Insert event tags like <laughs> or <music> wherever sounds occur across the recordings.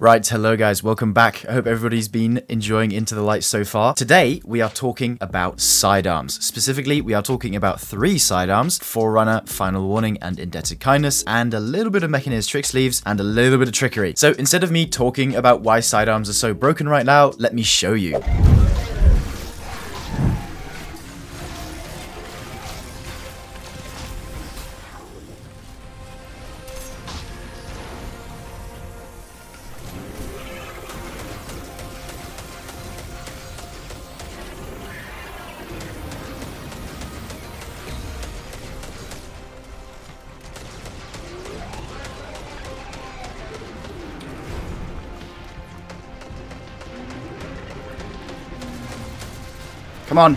Right, hello guys, welcome back. I hope everybody's been enjoying Into the Light so far. Today, we are talking about sidearms. Specifically, we are talking about three sidearms, Forerunner, Final Warning, and Indebted Kindness, and a little bit of Mechaneer's Trick Sleeves, and a little bit of trickery. So instead of me talking about why sidearms are so broken right now, let me show you. Come on.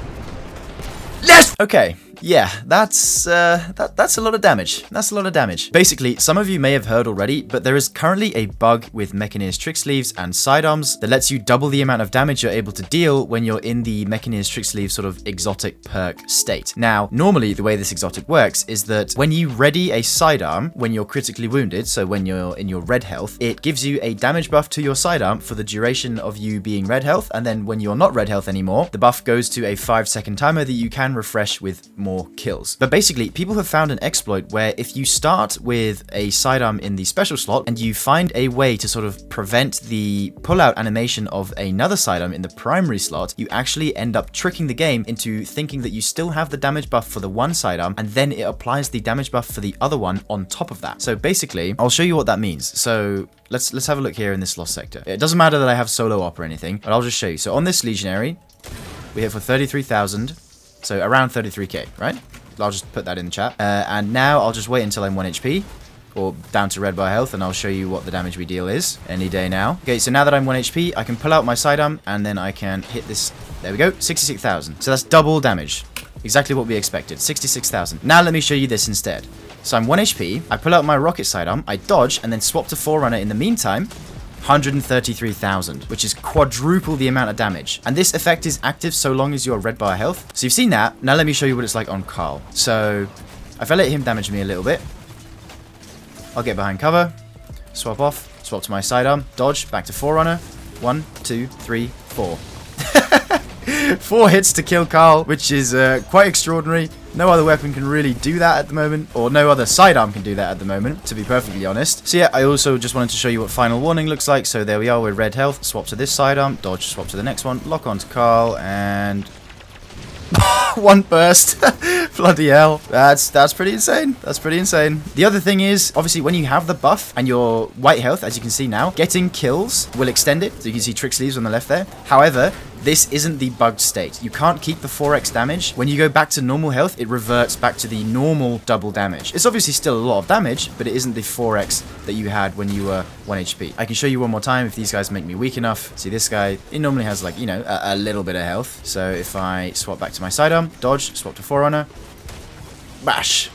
Yes! Okay, yeah, that's uh, that, that's a lot of damage. That's a lot of damage. Basically, some of you may have heard already, but there is currently a bug with Mechaneer's Trick Sleeves and Sidearms that lets you double the amount of damage you're able to deal when you're in the Mechaneer's Trick Sleeve sort of exotic perk state. Now, normally the way this exotic works is that when you ready a sidearm when you're critically wounded, so when you're in your red health, it gives you a damage buff to your sidearm for the duration of you being red health, and then when you're not red health anymore, the buff goes to a 5 second timer that you can refresh with more more kills. But basically, people have found an exploit where if you start with a sidearm in the special slot and you find a way to sort of prevent the pullout animation of another sidearm in the primary slot, you actually end up tricking the game into thinking that you still have the damage buff for the one sidearm and then it applies the damage buff for the other one on top of that. So basically, I'll show you what that means. So let's let's have a look here in this lost sector. It doesn't matter that I have solo op or anything, but I'll just show you. So on this legionary, we hit for 33,000. So around 33k, right? I'll just put that in the chat. Uh, and now I'll just wait until I'm 1 HP or down to red bar health and I'll show you what the damage we deal is any day now. Okay, so now that I'm 1 HP, I can pull out my sidearm and then I can hit this. There we go, 66,000. So that's double damage. Exactly what we expected, 66,000. Now let me show you this instead. So I'm 1 HP, I pull out my rocket sidearm, I dodge, and then swap to Forerunner in the meantime, 133,000, which is quadruple the amount of damage. And this effect is active so long as you're red bar health. So you've seen that. Now let me show you what it's like on Carl. So if I let him damage me a little bit, I'll get behind cover, swap off, swap to my sidearm, dodge, back to Forerunner. One, two, three, four. <laughs> Four hits to kill Carl, which is uh, quite extraordinary. No other weapon can really do that at the moment, or no other sidearm can do that at the moment, to be perfectly honest. So yeah, I also just wanted to show you what Final Warning looks like. So there we are with red health. Swap to this sidearm, dodge, swap to the next one, lock on to Carl, and <laughs> one burst. <laughs> Bloody hell. That's that's pretty insane. That's pretty insane. The other thing is, obviously, when you have the buff and your white health, as you can see now, getting kills will extend it. So you can see Trick Sleeves on the left there. However, this isn't the bugged state. You can't keep the 4x damage. When you go back to normal health, it reverts back to the normal double damage. It's obviously still a lot of damage, but it isn't the 4x that you had when you were 1 HP. I can show you one more time if these guys make me weak enough. See, this guy, he normally has like, you know, a, a little bit of health. So if I swap back to my sidearm, dodge, swap to Forerunner, bash,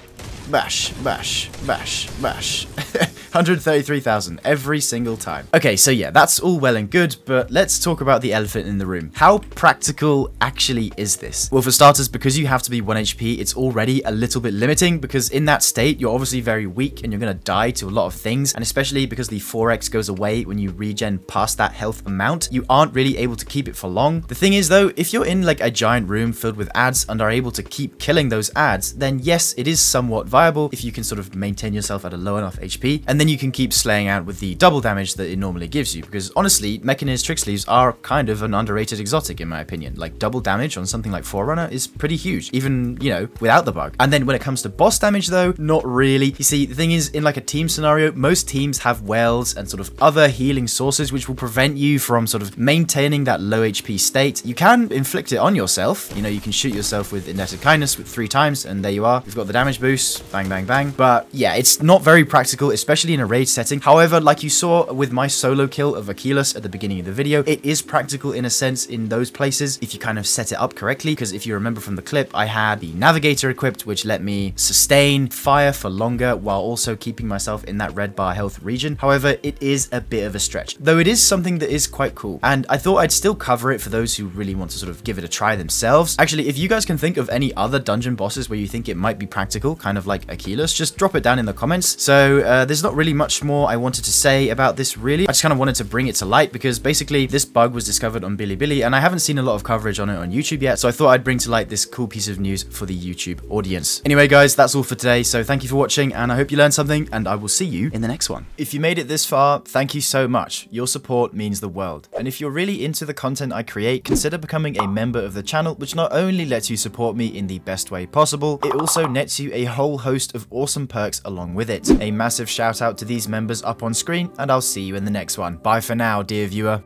bash, bash, bash, bash. <laughs> 133,000 every single time. Okay, so yeah, that's all well and good, but let's talk about the elephant in the room. How practical actually is this? Well, for starters, because you have to be 1 HP, it's already a little bit limiting because in that state, you're obviously very weak and you're going to die to a lot of things. And especially because the 4x goes away when you regen past that health amount, you aren't really able to keep it for long. The thing is though, if you're in like a giant room filled with ads and are able to keep killing those ads, then yes, it is somewhat viable if you can sort of maintain yourself at a low enough HP. And then you can keep slaying out with the double damage that it normally gives you, because honestly, Mechaneer's Trick Sleeves are kind of an underrated exotic in my opinion. Like, double damage on something like Forerunner is pretty huge, even, you know, without the bug. And then when it comes to boss damage though, not really. You see, the thing is, in like a team scenario, most teams have wells and sort of other healing sources which will prevent you from sort of maintaining that low HP state. You can inflict it on yourself, you know, you can shoot yourself with Indebted Kindness with three times, and there you are. You've got the damage boost, bang, bang, bang. But yeah, it's not very practical, especially in a raid setting. However, like you saw with my solo kill of Akelous at the beginning of the video, it is practical in a sense in those places if you kind of set it up correctly. Because if you remember from the clip, I had the Navigator equipped, which let me sustain fire for longer while also keeping myself in that red bar health region. However, it is a bit of a stretch, though it is something that is quite cool. And I thought I'd still cover it for those who really want to sort of give it a try themselves. Actually, if you guys can think of any other dungeon bosses where you think it might be practical, kind of like Akelous, just drop it down in the comments. So uh, there's not really much more I wanted to say about this really. I just kind of wanted to bring it to light because basically this bug was discovered on Bilibili and I haven't seen a lot of coverage on it on YouTube yet. So I thought I'd bring to light this cool piece of news for the YouTube audience. Anyway, guys, that's all for today. So thank you for watching and I hope you learned something and I will see you in the next one. If you made it this far, thank you so much. Your support means the world. And if you're really into the content I create, consider becoming a member of the channel, which not only lets you support me in the best way possible, it also nets you a whole host of awesome perks along with it. A massive shout out to these members up on screen, and I'll see you in the next one. Bye for now, dear viewer.